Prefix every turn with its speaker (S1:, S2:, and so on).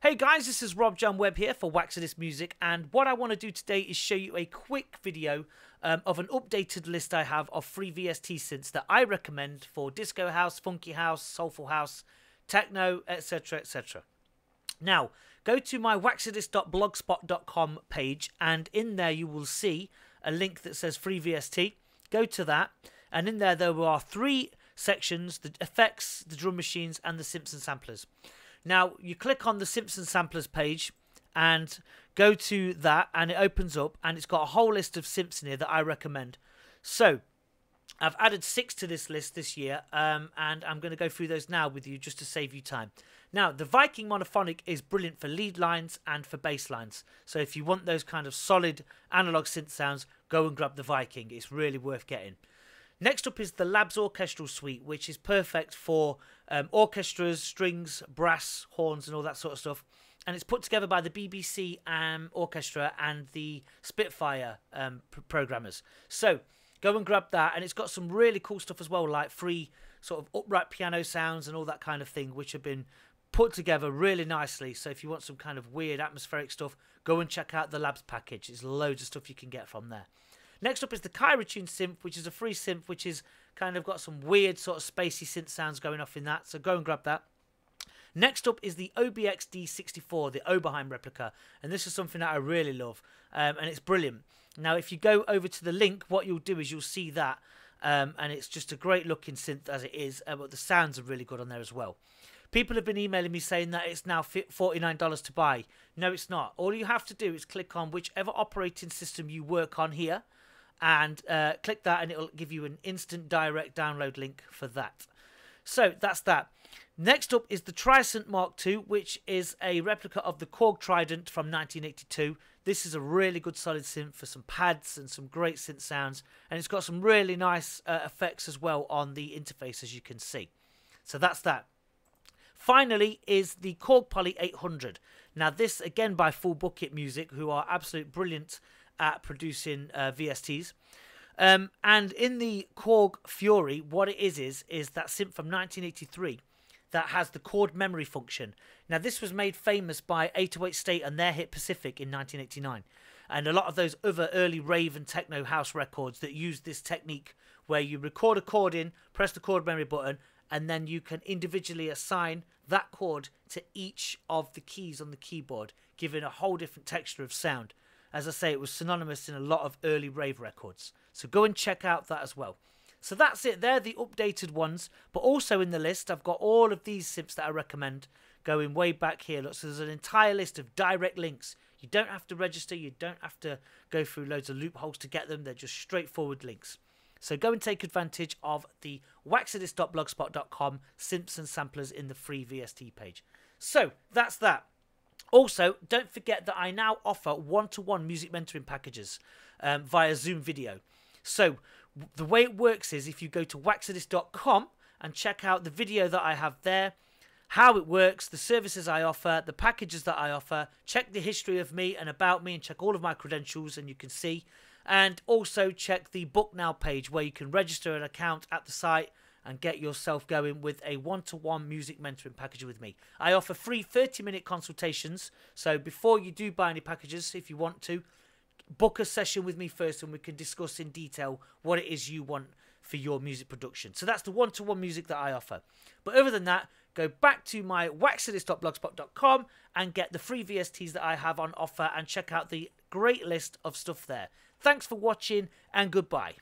S1: Hey guys, this is Rob John Webb here for Waxadisc Music, and what I want to do today is show you a quick video um, of an updated list I have of free VST synths that I recommend for disco house, funky house, soulful house, techno, etc. etc. Now, go to my waxadisc.blogspot.com page, and in there you will see a link that says free VST. Go to that, and in there there are three sections the effects, the drum machines, and the synths and samplers. Now, you click on the synths and samplers page and go to that, and it opens up, and it's got a whole list of Simpson here that I recommend. So, I've added six to this list this year, um, and I'm going to go through those now with you just to save you time. Now, the Viking monophonic is brilliant for lead lines and for bass lines. So, if you want those kind of solid analog synth sounds, go and grab the Viking. It's really worth getting. Next up is the Labs Orchestral Suite, which is perfect for um, orchestras, strings, brass, horns, and all that sort of stuff. And it's put together by the BBC um, Orchestra and the Spitfire um, programmers. So go and grab that. And it's got some really cool stuff as well, like free sort of upright piano sounds and all that kind of thing, which have been put together really nicely. So if you want some kind of weird atmospheric stuff, go and check out the Labs package. There's loads of stuff you can get from there. Next up is the Kairatune synth, which is a free synth, which is kind of got some weird sort of spacey synth sounds going off in that. So go and grab that. Next up is the OBX D64, the Oberheim replica, and this is something that I really love, um, and it's brilliant. Now, if you go over to the link, what you'll do is you'll see that, um, and it's just a great looking synth as it is, uh, but the sounds are really good on there as well. People have been emailing me saying that it's now $49 to buy. No, it's not. All you have to do is click on whichever operating system you work on here, and uh, click that and it'll give you an instant direct download link for that. So that's that. Next up is the Tricent Mark II, which is a replica of the Korg Trident from 1982. This is a really good solid synth for some pads and some great synth sounds, and it's got some really nice uh, effects as well on the interface, as you can see. So that's that. Finally is the Korg Poly 800. Now this again by Full Bucket Music, who are absolute brilliant at producing uh, VSTs. Um, and in the Korg Fury, what it is is is that synth from 1983 that has the chord memory function. Now, this was made famous by 808 State and their hit Pacific in 1989, and a lot of those other early rave and techno house records that use this technique where you record a chord in, press the chord memory button, and then you can individually assign that chord to each of the keys on the keyboard, giving a whole different texture of sound. As I say, it was synonymous in a lot of early rave records. So go and check out that as well. So that's it. They're the updated ones. But also in the list, I've got all of these synths that I recommend going way back here. Look, so there's an entire list of direct links. You don't have to register. You don't have to go through loads of loopholes to get them. They're just straightforward links. So go and take advantage of the waxadisc.blogspot.com Simpson samplers in the free VST page. So that's that. Also, don't forget that I now offer one to one music mentoring packages um, via Zoom video. So, the way it works is if you go to waxadisc.com and check out the video that I have there, how it works, the services I offer, the packages that I offer, check the history of me and about me, and check all of my credentials, and you can see. And also check the Book Now page where you can register an account at the site and get yourself going with a one to one music mentoring package with me. I offer free 30 minute consultations. So before you do buy any packages, if you want to, book a session with me first and we can discuss in detail what it is you want for your music production. So that's the one to one music that I offer. But other than that, go back to my waxadisc.blogspot.com and get the free VSTs that I have on offer and check out the great list of stuff there. Thanks for watching and goodbye.